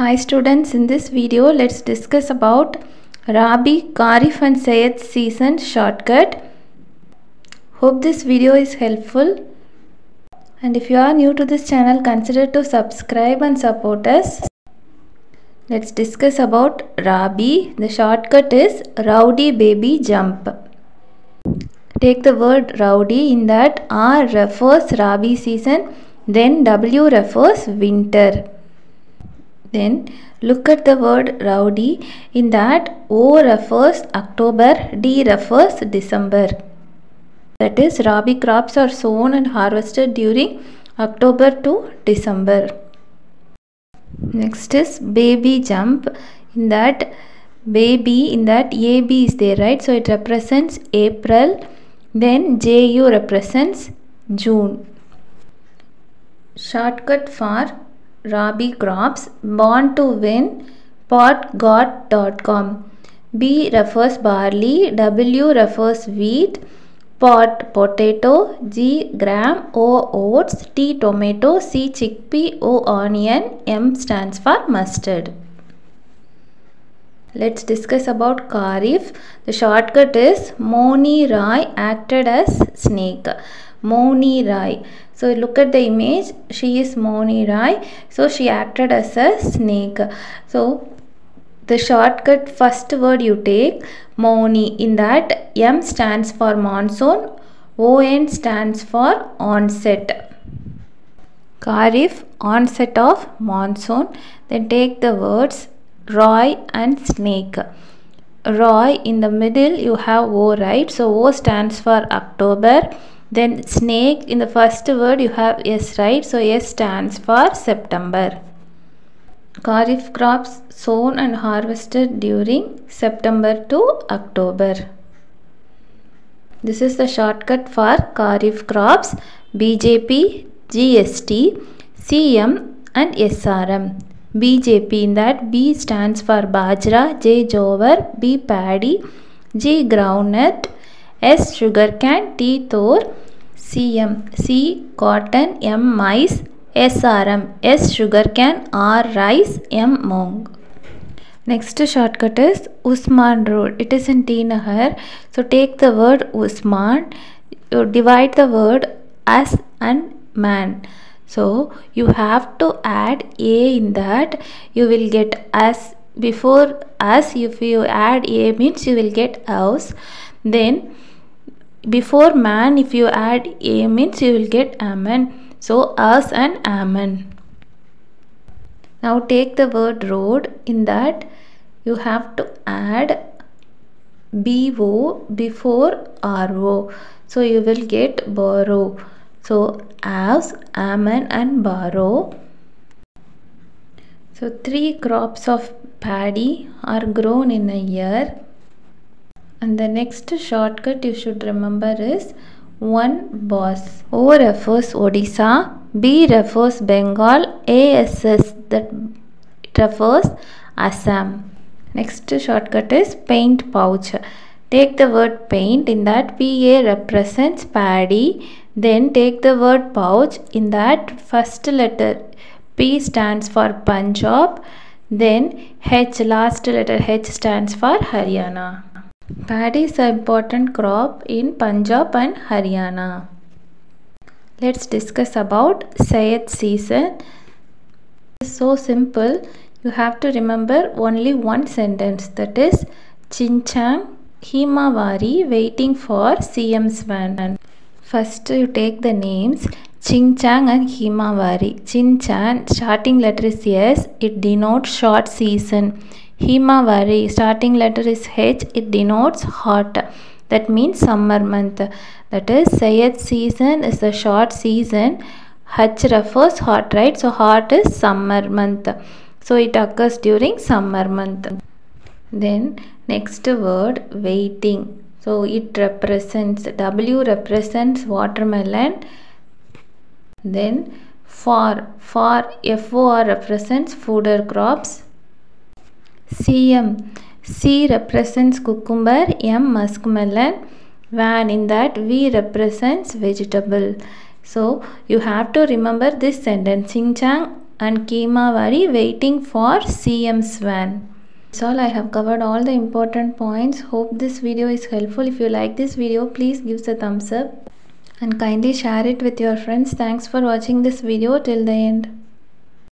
Hi students, in this video let's discuss about Rabi, Kharif and Zaid season shortcut. Hope this video is helpful and if you are new to this channel consider to subscribe and support us. Let's discuss about Rabi. The shortcut is Rowdy Baby Jump. Take the word rowdy in that R refers Rabi season then W refers winter. Then look at the word rowdy in that O refers October, D refers December. That is Rabi crops are sown and harvested during October to December. Next is baby jump in that baby in that AB is there right so it represents April then JU represents June. Shortcut for Rabi crops born to win potgot.com B refers barley W refers wheat pot potato G gram O oats T tomato C chickpea O onion M stands for mustard. Let's discuss about Kharif. The shortcut is Mouni Roy acted as snake. Mouni Roy. So look at the image. She is Mouni Roy. So she acted as a snake. So the shortcut first word you take Moni. In that M stands for monsoon. ON stands for onset. Kharif onset of monsoon. Then take the words Roy and snake. Roy in the middle you have O right. So O stands for October. Then snake in the first word you have S right. So S stands for September. Kharif crops sown and harvested during September to October. This is the shortcut for Kharif crops BJP, GST, CM and SRM. BJP in that B stands for Bajra, J Jowar, B Paddy, G Groundnut, S sugar Sugarcane, T Thor, CM, C Cotton, M Maize, SRM, S Sugarcane, R Rice, M Moong Next shortcut is Usman Road. It is in T Nagar. So take the word Usman, you divide the word as and man. So you have to add a in that you will get as before as if you add a means you will get Aus then before man if you add a means you will get Aman. So Aus and Aman. Now take the word road. In that you have to add bo before ro so you will get Boro so as Aman and Boro so three crops of paddy are grown in a year and the next shortcut you should remember is one boss. O refers odisha b refers bengal ass that refers assam. Next shortcut is paint pouch take the word paint in that pa represents paddy then take the word pouch in that first letter. P stands for punjab then h last letter h stands for haryana paddy is an important crop in punjab and haryana. Let's discuss about zaid season. It's so simple. You have to remember only one sentence that is Shinchan himawari waiting for cm's van first you take the names Shinchan and Himawari. Shinchan starting letter is S, it denotes short season. Himawari starting letter is H, it denotes hot. That means summer month. That is Zaid season is the short season. H refers hot, right? So hot is summer month. So it occurs during summer month. Then next word waiting. So it represents W represents watermelon. Then for for FOR represents fodder crops. CM C represents cucumber. M muskmelon. Van in that V represents vegetable. So you have to remember this sentence. Shinchan and Himawari waiting for CM Swan. That's all I have covered all the important points. Hope this video is helpful. If you like this video, please give a thumbs up and kindly share it with your friends. Thanks for watching this video till the end.